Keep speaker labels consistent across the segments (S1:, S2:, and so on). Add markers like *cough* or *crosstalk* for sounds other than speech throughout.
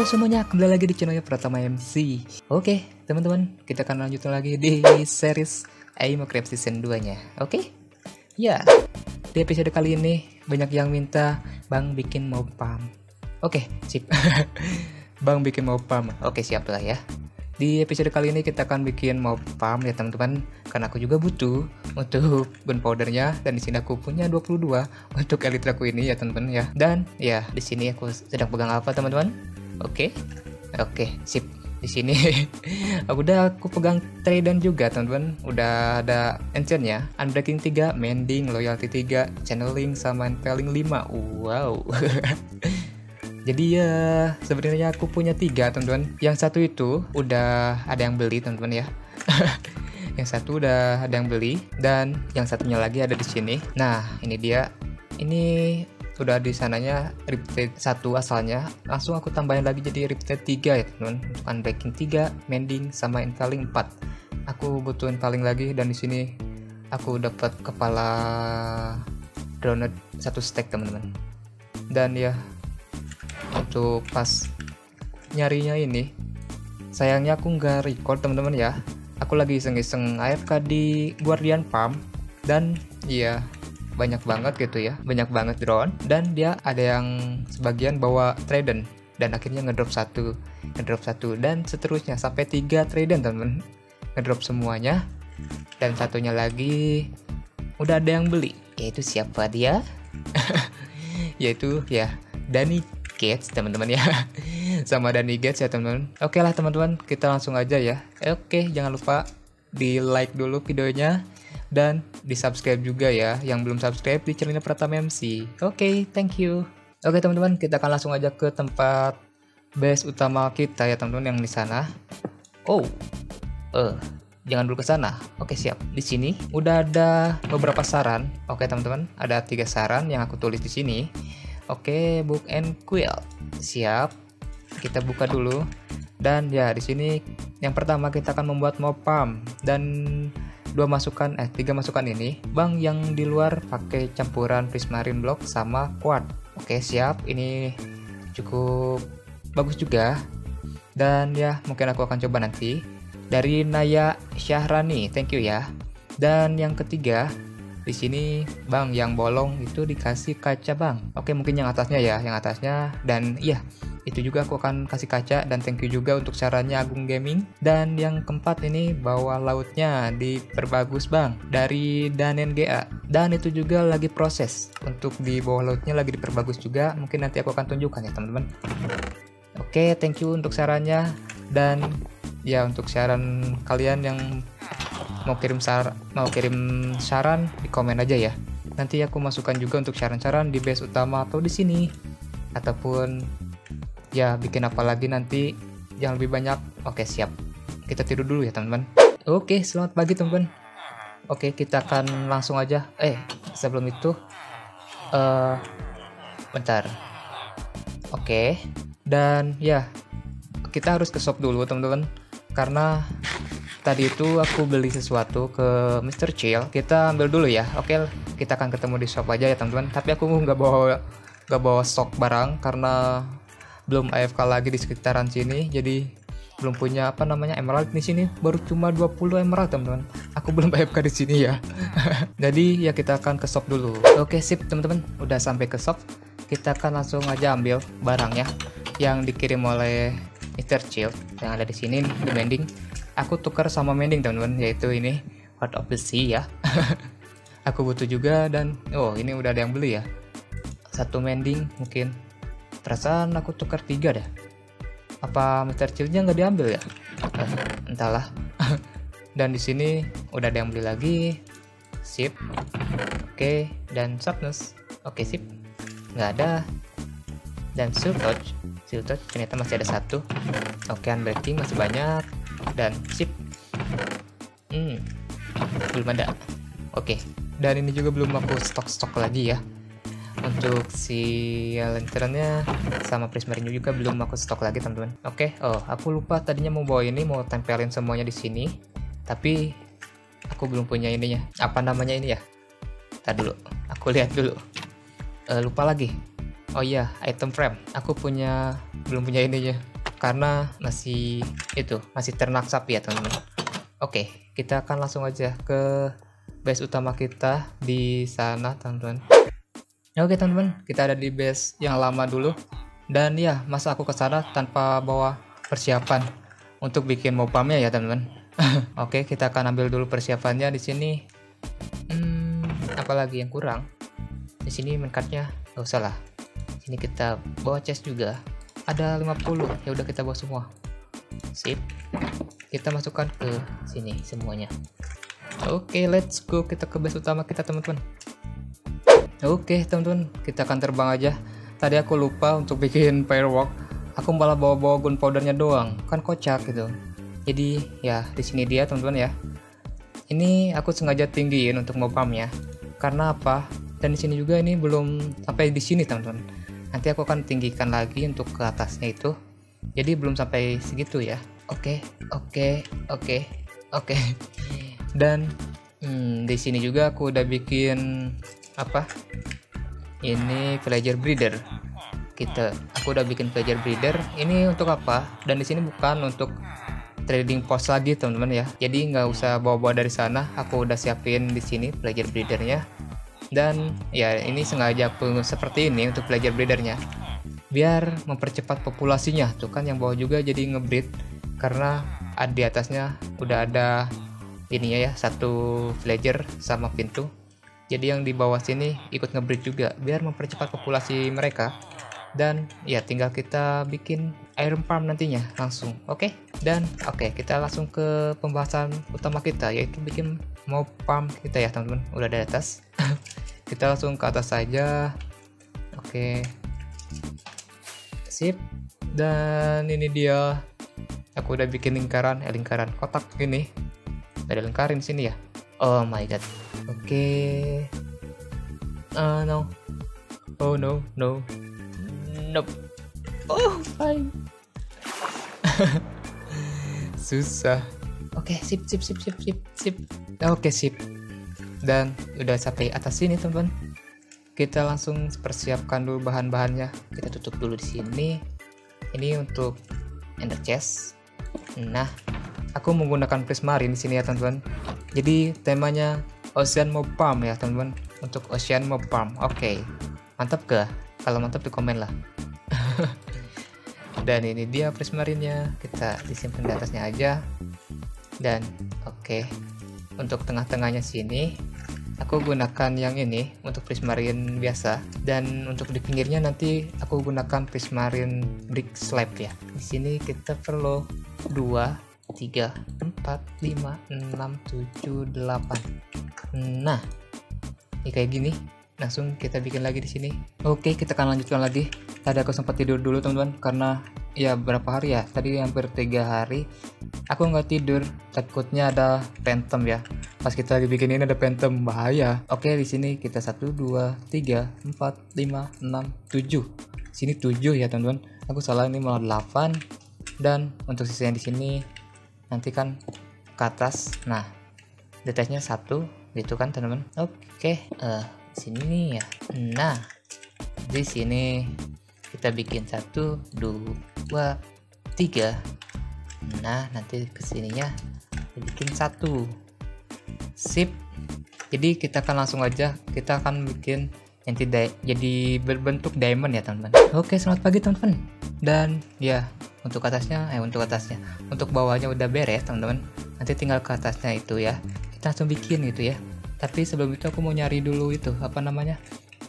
S1: Halo semuanya, kembali lagi di channelnya Pratama MC Oke, teman-teman, kita akan lanjutin lagi di series Aimo Crab Season 2 nya Oke? Ya, di episode kali ini banyak yang minta Bang bikin mau pam. Oke, sip. *laughs* Bang bikin mau pam. Oke, siap lah ya. Di episode kali ini kita akan bikin mau pam ya teman-teman. Karena aku juga butuh untuk gunpowdernya. Dan di sini aku punya 22 untuk elitraku ini ya teman-teman ya. Dan ya di sini aku sedang pegang apa teman-teman oke. Oke sip. Di sini. Aku *laughs* udah aku pegang trident juga teman-teman. Udah ada enchantnya unbreaking 3 mending loyalty 3 channeling sama impelling 5 wow. *laughs* Jadi ya sebenarnya aku punya tiga teman-teman. Yang satu itu udah ada yang beli teman-teman ya. *laughs* Yang satu udah ada yang beli dan yang satunya lagi ada di sini. Nah ini dia. Ini udah di sananya repeat satu asalnya. Langsung aku tambahin lagi jadi repeat 3 ya teman untuk unbreaking 3 mending sama invaling 4 aku butuhin paling lagi dan di sini aku dapat kepala drone satu stack teman-teman. Dan ya untuk pas nyarinya ini sayangnya aku nggak record teman-teman ya. Aku lagi iseng-iseng AFK di Guardian Farm dan iya banyak banget gitu ya banyak banget drone. Dan dia ada yang sebagian bawa trident dan akhirnya ngedrop satu ngedrop satu. Dan seterusnya sampai tiga trident teman ngedrop semuanya. Dan satunya lagi udah ada yang beli. Yaitu siapa dia? *laughs* Yaitu ya Dani Gates teman-teman ya. *laughs* Sama Danny Gates ya teman-teman. Oke lah teman-teman kita langsung aja ya. Oke jangan lupa di like dulu videonya dan di subscribe juga ya yang belum subscribe di channelnya Pratama MC oke thank you oke teman-teman kita akan langsung aja ke tempat base utama kita ya teman-teman yang di sana oh eh uh, jangan dulu ke sana. Oke, siap. Di sini udah ada beberapa saran. Oke, teman-teman, ada tiga saran yang aku tulis di sini. Oke, book and quill. Siap. Kita buka dulu. Dan ya di sini yang pertama kita akan membuat mopam dan dua masukan eh tiga masukan ini bang yang di luar pakai campuran prismarine block sama quad. Oke siap. Ini cukup bagus juga. Dan ya mungkin aku akan coba nanti. Dari Naya Syahrani thank you ya. Dan yang ketiga di sini bang yang bolong itu dikasih kaca bang. Oke mungkin yang atasnya ya yang atasnya. Dan iya itu juga aku akan kasih kaca dan thank you juga untuk caranya Agung Gaming. Dan yang keempat ini bawah lautnya diperbagus bang dari Danen GA dan itu juga lagi proses. Untuk di bawah lautnya lagi diperbagus juga. Mungkin nanti aku akan tunjukkan ya teman-teman. Oke thank you untuk sarannya. Dan ya untuk saran kalian yang mau kirim sar mau kirim saran di komen aja ya. Nanti aku masukkan juga untuk saran-saran di base utama atau di sini. Ataupun ya bikin apa lagi nanti? Yang lebih banyak. Oke siap. Kita tidur dulu ya teman-teman. Oke selamat pagi teman-teman. Oke kita akan langsung aja. Eh sebelum itu uh, bentar. Oke dan ya kita harus ke shop dulu teman-teman. Karena tadi itu aku beli sesuatu ke Mr. Chill. Kita ambil dulu ya. Oke kita akan ketemu di shop aja ya teman-teman. Tapi aku nggak bawa nggak bawa stok barang karena belum AFK lagi di sekitaran sini jadi belum punya apa namanya emerald di sini. Baru cuma 20 emerald teman-teman. Aku *laughs* belum AFK di sini ya. *laughs* Jadi ya kita akan ke shop dulu. Oke sip teman-teman. Udah sampai ke shop. Kita akan langsung aja ambil barangnya yang dikirim oleh Mr. Chill yang ada di sini di mending. Aku tukar sama mending teman-teman yaitu ini Heart of the Sea ya. *laughs* Aku butuh juga dan oh ini udah ada yang beli ya. Satu mending mungkin perasaan aku tukar tiga deh. Apa Mr. Chillnya nggak diambil ya? Eh, entahlah. *laughs* Dan di sini udah ada yang beli lagi. Sip. Oke okay. dan softness oke okay, sip. Nggak ada. Dan seal touch seal touch ternyata masih ada satu. Oke okay, unbreaking masih banyak. Dan sip. Hmm belum ada. Oke dan ini juga belum aku stok-stok lagi ya untuk si lanternnya sama prismarine juga belum aku stok lagi teman-teman. Oke oh aku lupa tadinya mau bawa ini mau tempelin semuanya di sini. Tapi aku belum punya ininya. Apa namanya ini ya? Tadi dulu aku lihat dulu. Uh, lupa lagi. Oh iya item frame. Aku punya belum punya ininya. Karena masih itu masih ternak sapi ya teman-teman. Oke kita akan langsung aja ke base utama kita di sana teman-teman oke teman-teman kita ada di base yang lama dulu. Dan ya masa aku ke sana tanpa bawa persiapan untuk bikin mobamnya ya teman-teman. *laughs* Oke kita akan ambil dulu persiapannya di sini. Hmm, apalagi yang kurang? Di sini menkatnya nggak usah lah. Sini kita bawa chest juga. Ada 50 ya udah kita bawa semua. Sip. Kita masukkan ke sini semuanya. Oke let's go. Kita ke base utama kita teman-teman oke teman-teman kita akan terbang aja. Tadi aku lupa untuk bikin firework aku malah bawa-bawa gunpowdernya doang. Kan kocak gitu. Jadi ya di sini dia teman-teman ya. Ini aku sengaja tinggiin untuk mobamnya. Karena apa? Dan di sini juga ini belum sampai di sini teman-teman. Nanti aku akan tinggikan lagi untuk ke atasnya itu. Jadi belum sampai segitu ya. Oke oke oke oke. Dan hmm, di sini juga aku udah bikin apa? Ini villager breeder. Kita aku udah bikin villager breeder. Ini untuk apa? Dan di sini bukan untuk trading post lagi teman-teman ya. Jadi nggak usah bawa-bawa dari sana. Aku udah siapin di sini villager breedernya. Dan ya ini sengaja aku seperti ini untuk belajar breedernya. Biar mempercepat populasinya. Tuh kan yang bawah juga jadi ngebreed. Karena di atasnya udah ada ininya ya satu villager sama pintu jadi yang di bawah sini ikut ngebreed juga biar mempercepat populasi mereka. Dan ya tinggal kita bikin iron farm nantinya langsung oke? Okay? dan oke okay, kita langsung ke pembahasan utama kita yaitu bikin mob farm kita ya teman-teman. Udah di atas. *laughs* Kita langsung ke atas saja. Oke. Sip. Dan ini dia. Aku udah bikin lingkaran eh lingkaran kotak ini. Ada lingkarin sini ya. Oh my god okay. uh, no. Oh no no. Nope. Oh fine. *laughs* Susah. Oke okay, sip sip sip sip sip sip. Oke okay, sip. Dan udah sampai atas sini teman kita langsung persiapkan dulu bahan-bahannya. Kita tutup dulu di sini. Ini untuk ender chest nah aku menggunakan prismarin di sini ya teman-teman. Jadi temanya ocean mob farm ya teman-teman. Untuk ocean mob farm oke. Okay. mantap gak kalau mantap di komen lah. *laughs* Dan ini dia prismarinnya. Kita disimpan di atasnya aja. Dan oke. Okay. untuk tengah-tengahnya sini aku gunakan yang ini untuk prismarine biasa. Dan untuk di pinggirnya nanti aku gunakan prismarine brick slab ya. Di sini kita perlu 2 3 4 5 6 7 8 nah ini kayak gini. Langsung kita bikin lagi di sini. Oke kita akan lanjutkan lagi. Tadi aku sempat tidur dulu teman-teman karena ya berapa hari ya? Tadi hampir tiga hari. Aku nggak tidur takutnya ada phantom ya. Pas kita lagi bikin ini ada phantom bahaya. Oke di sini kita satu dua tiga empat lima enam tujuh. Sini tujuh ya teman-teman. Aku salah ini malah delapan. Dan untuk sisanya di sini nanti kan ke atas. Nah detachnya satu gitu kan teman-teman? Oke uh, sini ya. Nah di sini kita bikin satu dua tiga. Nah nanti ke sininya bikin satu. Sip. Jadi kita akan langsung aja kita akan bikin yang tidak jadi berbentuk diamond ya teman-teman. Oke selamat pagi teman-teman. Dan ya untuk atasnya eh untuk atasnya untuk bawahnya udah beres teman-teman. Nanti tinggal ke atasnya itu ya. Kita langsung bikin gitu ya. Tapi sebelum itu aku mau nyari dulu itu apa namanya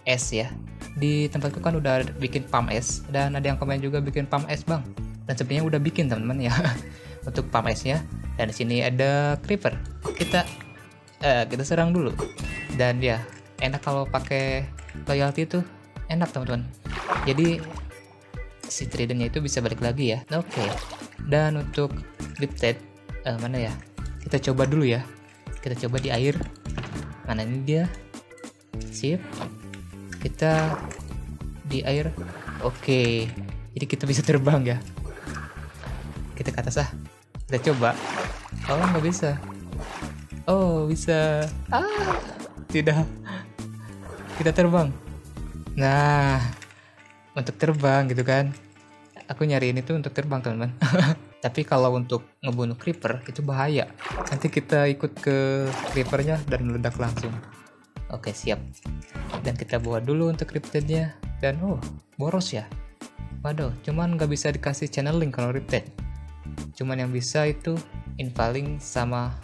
S1: es ya. Di tempatku kan udah bikin pump es dan ada yang komen juga bikin pump es bang. Dan sebenarnya udah bikin teman-teman ya. *laughs* Untuk pump esnya dan di sini ada creeper. Kita uh, kita serang dulu. Dan ya enak kalau pakai loyalty itu enak teman-teman. Jadi si tradernya itu bisa balik lagi ya. Oke. Okay. dan untuk lipted uh, mana ya? Kita coba dulu ya. Kita coba di air. Mana ini dia? Sip. Kita di air. Oke. Jadi kita bisa terbang ya. Kita ke atas ah kita coba. Oh nggak bisa. Oh bisa. Ah tidak kita terbang. Nah untuk terbang gitu kan. Aku nyari ini tuh untuk terbang teman-teman. *laughs* Tapi kalau untuk ngebunuh creeper itu bahaya. Nanti kita ikut ke creepernya dan meledak langsung. Oke siap. Dan kita bawa dulu untuk cryptidnya dan oh boros ya. Waduh cuman nggak bisa dikasih channeling kalau cryptid cuman yang bisa itu invaling sama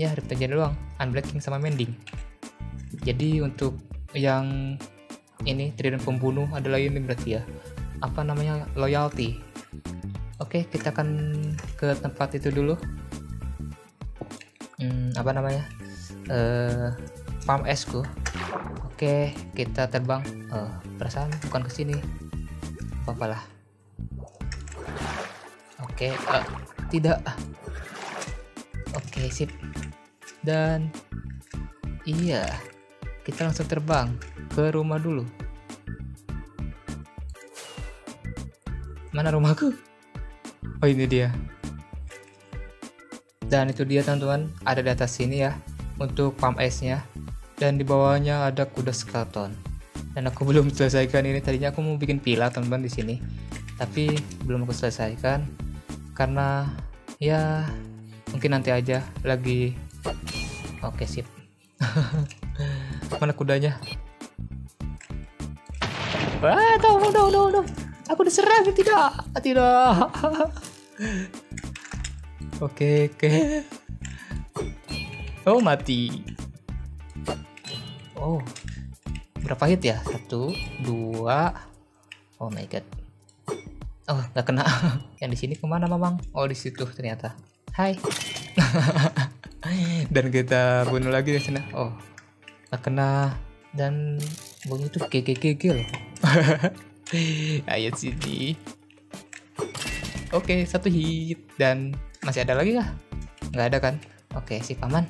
S1: ya cryptidnya doang. Unblocking sama mending. Jadi untuk yang ini trident pembunuh adalah ini berarti ya. Apa namanya? Loyalty. Oke kita akan ke tempat itu dulu. Hmm, apa namanya? Uh, farm esku oke kita terbang. Uh, perasaan bukan ke sini. Apa lah oke uh, tidak. Oke sip. Dan iya kita langsung terbang ke rumah dulu. Mana rumahku? Oh ini dia. Dan itu dia teman-teman. Ada di atas sini ya untuk pump ice nya dan di bawahnya ada kuda skeleton. Dan aku *laughs* belum selesaikan ini. Tadinya aku mau bikin pila teman-teman di sini. Tapi belum aku selesaikan. Karena ya mungkin nanti aja lagi. Oke sip *laughs* mana kudanya? Wah no no no no aku diserang tidak tidak. *laughs* Oke oke. Oh mati. Oh berapa hit ya? Satu dua. Oh my god. Oh nggak kena. *laughs* Yang di sini ke mana mamang? Oh di situ ternyata. Hai. *laughs* Dan kita bunuh lagi di sana oh nggak kena dan bunyi itu GGGG loh. *laughs* Ayo sini. Oke satu hit. Dan masih ada lagi kah? Nggak ada kan? Oke si paman.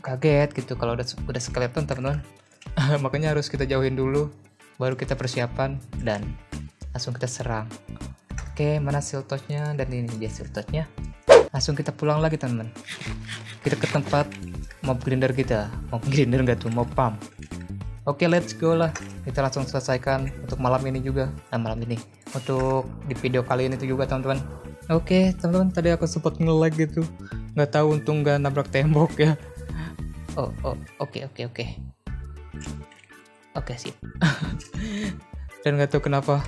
S1: Kaget gitu kalau udah udah skeleton teman-teman. *laughs* Makanya harus kita jauhin dulu baru kita persiapan dan langsung kita serang. Oke mana siltosnya dan ini dia siltosnya langsung kita pulang lagi teman-teman. Kita ke tempat mob grinder kita. Mob grinder nggak tuh mob pump. Oke let's go lah. Kita langsung selesaikan untuk malam ini juga. Nah malam ini. Untuk di video kali ini tuh juga teman-teman. Oke teman-teman tadi aku sempat nge-lag gitu. Nggak tahu untung nggak nabrak tembok ya. Oh oh oke oke oke. Oke sip. *laughs* Dan nggak tahu kenapa.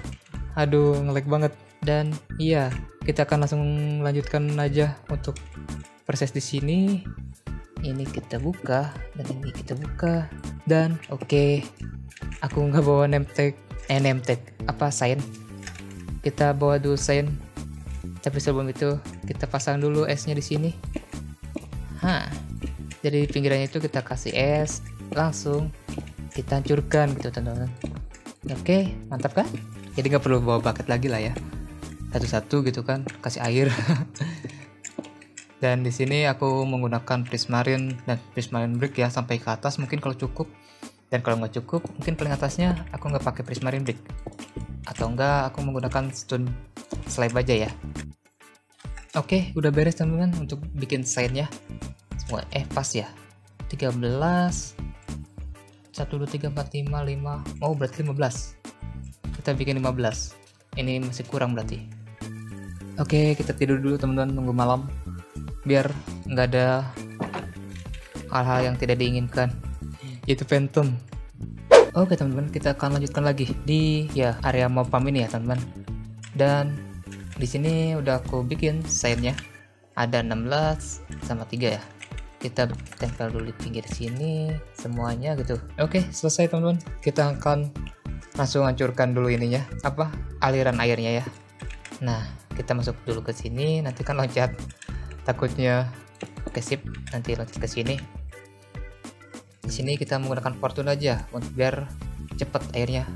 S1: Aduh ngelag banget. Dan iya kita akan langsung lanjutkan aja untuk proses di sini ini kita buka dan ini kita buka dan oke. Okay, aku nggak bawa tag eh tag apa sign kita bawa dulu sign tapi sebelum itu kita pasang dulu S nya di sini. Hah, jadi pinggirannya itu kita kasih es langsung kita hancurkan gitu teman-teman. Oke mantap kan? Jadi nggak perlu bawa bucket lagi lah ya. Satu-satu gitu kan kasih air *laughs* dan di sini aku menggunakan prismarine dan prismarine brick ya sampai ke atas mungkin kalau cukup. Dan kalau nggak cukup mungkin paling atasnya aku nggak pakai prismarine brick. Atau enggak aku menggunakan stone slab aja ya. Oke udah beres teman-teman untuk bikin sign ya semua eh pas ya. 13 1 2 3 4 5 5 oh berarti 15 kita bikin 15 ini masih kurang berarti. Oke kita tidur dulu teman-teman nunggu malam biar nggak ada hal-hal yang tidak diinginkan. Itu phantom. Oke teman-teman kita akan lanjutkan lagi di ya area mob farm ini ya teman-teman. Dan di sini udah aku bikin sign-nya ada 16 sama 3 ya. Kita tempel dulu di pinggir sini semuanya gitu. Oke selesai teman-teman. Kita akan langsung hancurkan dulu ininya. Apa? Aliran airnya ya. Nah kita masuk dulu ke sini. Nanti kan loncat takutnya. Oke sip. Nanti loncat ke sini. Di sini kita menggunakan fortune aja untuk biar cepet airnya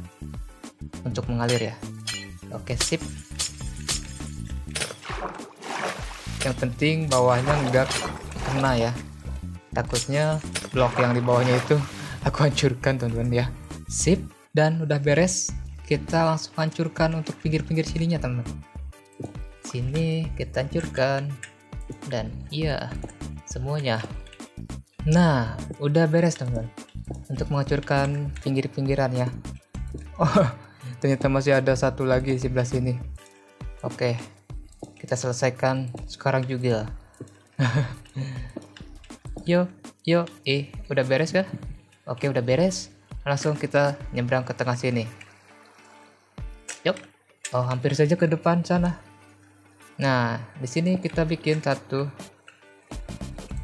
S1: untuk mengalir ya. Oke sip. Yang penting bawahnya enggak kena ya. Takutnya blok yang di bawahnya itu *laughs* aku hancurkan teman-teman ya. Sip. Dan udah beres kita langsung hancurkan untuk pinggir-pinggir sininya teman sini kita hancurkan dan iya semuanya. Nah udah beres teman untuk menghancurkan pinggir-pinggiran ya. Oh *laughs* ternyata masih ada satu lagi di sebelah sini. Oke kita selesaikan sekarang juga. *laughs* Yo yo eh udah beres kah? Oke udah beres. Langsung kita nyebrang ke tengah sini. Yuk. Oh hampir saja ke depan sana nah di sini kita bikin satu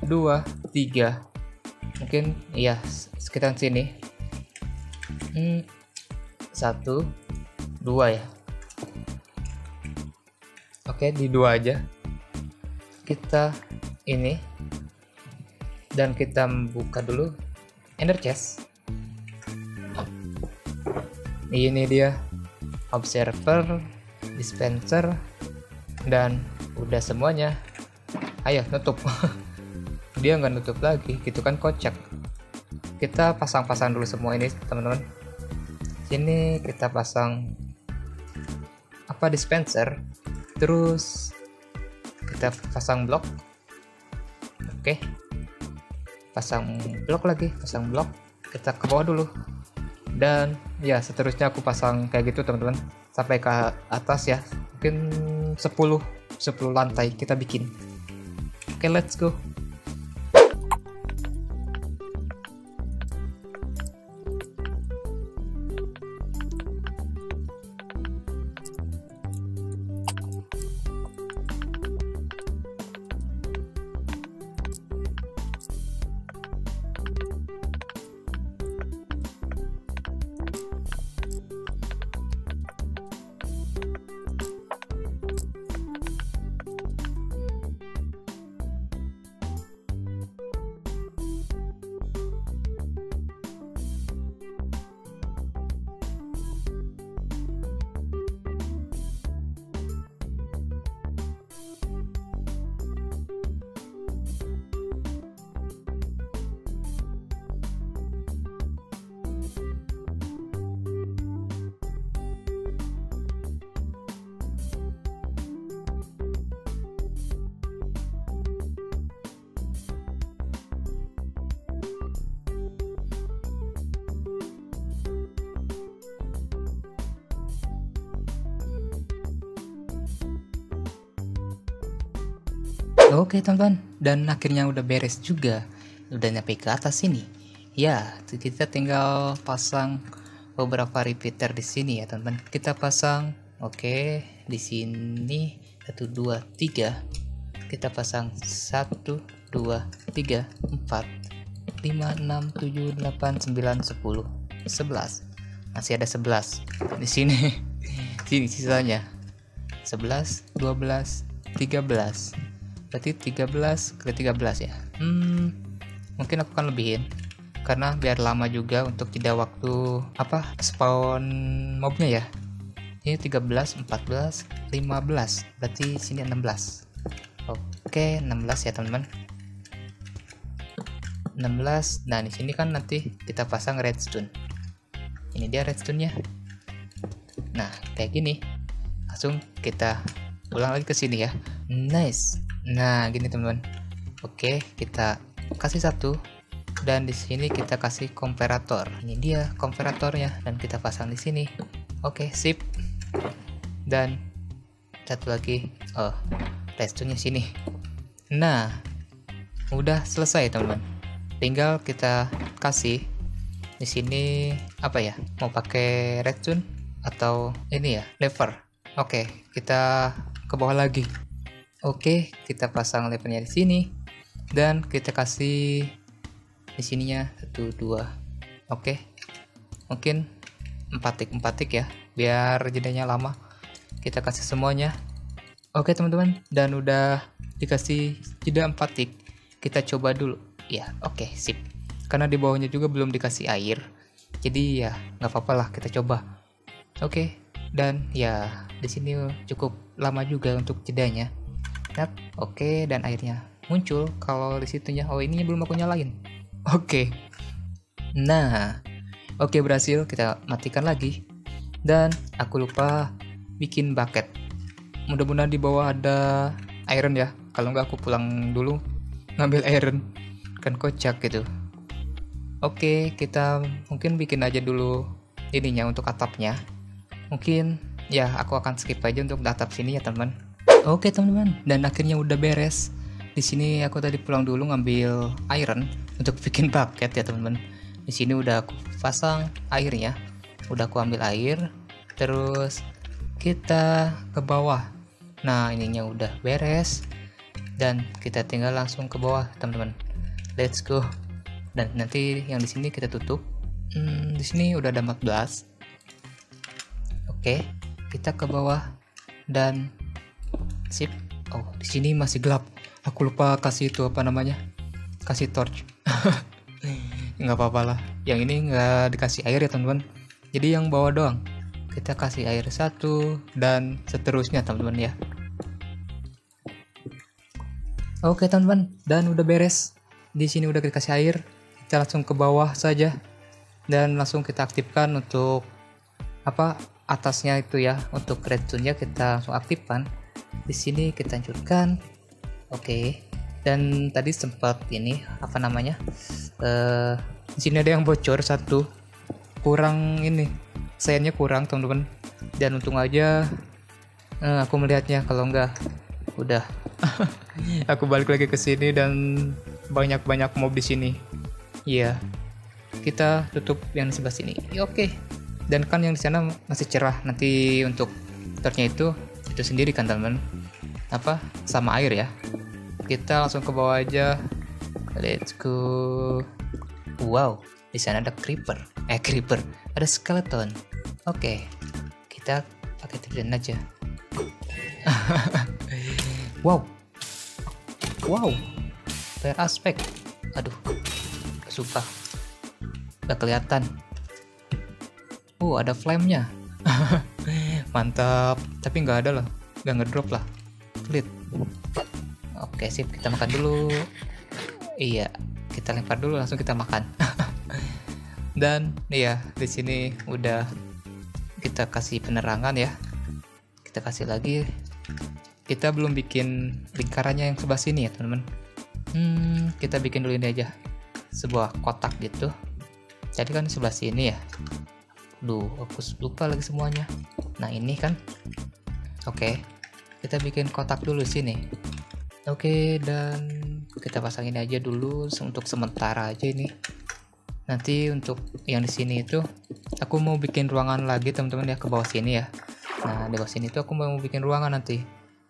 S1: dua tiga. Mungkin iya sekitar sini. Hmm, satu dua ya. Oke di dua aja. Kita ini dan kita buka dulu ender chest. Ini dia observer dispenser dan udah semuanya. Ayo nutup. *laughs* Dia nggak nutup lagi. Gitu kan kocak. Kita pasang-pasang dulu semua ini teman-teman. Sini kita pasang apa dispenser. Terus kita pasang blok. Oke. Pasang blok lagi pasang blok. Kita ke bawah dulu. Dan ya seterusnya aku pasang kayak gitu teman-teman. Sampai ke atas ya. Mungkin 10 10 lantai kita bikin. Oke okay, let's go Oke teman-teman, dan akhirnya udah beres juga, udah nyampe ke atas sini. Ya, kita tinggal pasang beberapa repeater di sini ya teman-teman. Kita pasang, oke, di sini satu dua tiga. Kita pasang satu dua tiga empat lima enam tujuh delapan sembilan sepuluh sebelas. Masih ada sebelas di sini. *laughs* sini sisanya. Sebelas, dua belas, tiga belas berarti 13 kali 13 ya? Hmm mungkin aku akan lebihin. Karena biar lama juga untuk jeda waktu apa spawn mobnya ya? Ini 13 14 15 berarti sini 16 oke 16 ya teman-teman. 16 nah di sini kan nanti kita pasang redstone. Ini dia redstone nya nah kayak gini. Langsung kita ulang lagi ke sini ya. Nice Nah, gini teman-teman. Oke, kita kasih satu dan di sini kita kasih komparator. Ini dia komparatornya dan kita pasang di sini. Oke, sip. Dan satu lagi. Oh, redstone sini. Nah, udah selesai teman-teman. Tinggal kita kasih di sini apa ya? Mau pakai redstone atau ini ya, lever. Oke, kita ke bawah lagi. Oke, kita pasang levelnya di sini dan kita kasih di sininya satu dua. Oke, mungkin empat tik empat tik ya, biar jedanya lama. Kita kasih semuanya. Oke teman-teman, dan udah dikasih jeda empat tik. Kita coba dulu. Ya, oke sip. Karena di bawahnya juga belum dikasih air, jadi ya nggak apa-apa lah kita coba. Oke, dan ya di sini cukup lama juga untuk jedanya Yap, oke okay, dan akhirnya muncul kalau di situnya oh ini belum aku nyalain. Oke. Okay. Nah, oke okay, berhasil kita matikan lagi. Dan aku lupa bikin bucket. Mudah-mudahan di bawah ada iron ya. Kalau nggak aku pulang dulu ngambil iron. Kan kocak gitu. Oke, kita mungkin bikin aja dulu ininya untuk atapnya. mungkin ya aku akan skip aja untuk datap sini ya teman oke teman-teman. Dan akhirnya udah beres. Di sini aku tadi pulang dulu ngambil iron untuk bikin bucket ya teman-teman. Di sini udah aku pasang airnya. Udah aku ambil air. Terus kita ke bawah. Nah ininya udah beres. Dan kita tinggal langsung ke bawah teman-teman. Let's go. Dan nanti yang di sini kita tutup. Hmm, di sini udah ada 14 oke kita ke bawah. Dan sip. Oh di sini masih gelap. Aku lupa kasih itu apa namanya? Kasih torch. *laughs* Nggak apa-apa lah. Yang ini nggak dikasih air ya teman-teman. Jadi yang bawah doang. Kita kasih air satu dan seterusnya teman-teman ya. Oke teman-teman. Dan udah beres. Di sini udah dikasih air. Kita langsung ke bawah saja. Dan langsung kita aktifkan untuk apa atasnya itu ya. Untuk redstone-nya kita langsung aktifkan di sini kita hancurkan. Oke. Okay. dan tadi sempat ini apa namanya uh, di sini ada yang bocor satu. Kurang ini sayangnya kurang teman-teman. Dan untung aja uh, aku melihatnya. Kalau enggak udah. *laughs* Aku balik lagi ke sini dan banyak-banyak mob di sini. Iya. Yeah. kita tutup yang sebelah sini. Oke. Okay dan kan yang di sana masih cerah. Nanti untuk ternya itu itu sendiri kan teman. Apa? Sama air ya? Kita langsung ke bawah aja. Let's go. Wow di sana ada creeper. Eh creeper. Ada skeleton. Oke okay. kita pakai trident aja. *laughs* Wow. Wow. Fair aspek. Aduh sumpah gak kelihatan. Oh ada flame-nya. *laughs* Mantap. Tapi nggak ada lah. Nggak ngedrop lah. Pelit. Oke sip kita makan dulu. Iya kita lempar dulu langsung kita makan. *laughs* Dan iya di sini udah kita kasih penerangan ya. Kita kasih lagi. Kita belum bikin lingkarannya yang sebelah sini ya teman-teman. Hmm, kita bikin dulu ini aja. Sebuah kotak gitu. Jadi kan sebelah sini ya Duh, aku lupa lagi semuanya. Nah, ini kan. Oke. Kita bikin kotak dulu sini. Oke, dan kita pasang ini aja dulu untuk sementara aja ini. Nanti untuk yang di sini itu aku mau bikin ruangan lagi teman-teman ya ke bawah sini ya. Nah, di bawah sini itu aku mau bikin ruangan nanti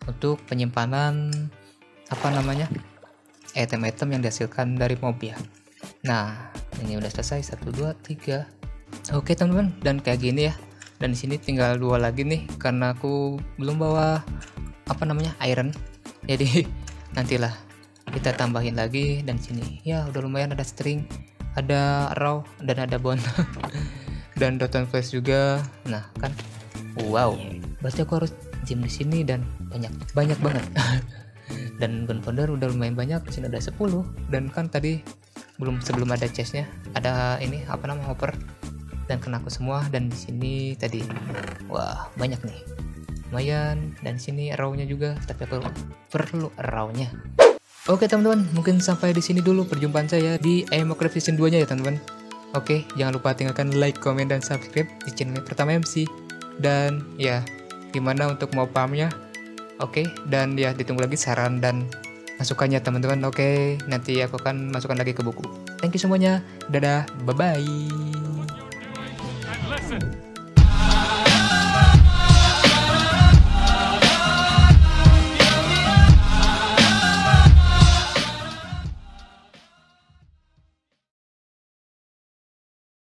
S1: untuk penyimpanan apa namanya? item-item yang dihasilkan dari mob ya. Nah, ini udah selesai 1 2 3 Oke teman-teman, dan kayak gini ya. Dan di sini tinggal dua lagi nih karena aku belum bawa apa namanya iron. *laughs* Jadi nantilah kita tambahin lagi dan sini ya udah lumayan ada string, ada raw dan ada bone *laughs* dan dotan flash juga. Nah kan, wow. Berarti aku harus gym di sini dan banyak banyak banget. *laughs* dan gunpowder udah lumayan banyak di sini ada 10 dan kan tadi belum sebelum ada chestnya ada ini apa namanya hopper dan kena aku semua dan di sini tadi wah banyak nih lumayan dan sini rawnya juga tapi aku perlu rawnya Oke teman-teman, mungkin sampai di sini dulu perjumpaan saya di Craft Season 2 nya ya teman-teman. Oke, jangan lupa tinggalkan like, komen, dan subscribe di channel pertama MC. Dan ya, gimana untuk mau pahamnya? Oke, dan ya ditunggu lagi saran dan masukannya teman-teman. Oke, nanti aku akan masukkan lagi ke buku. Thank you semuanya. Dadah, bye-bye. で。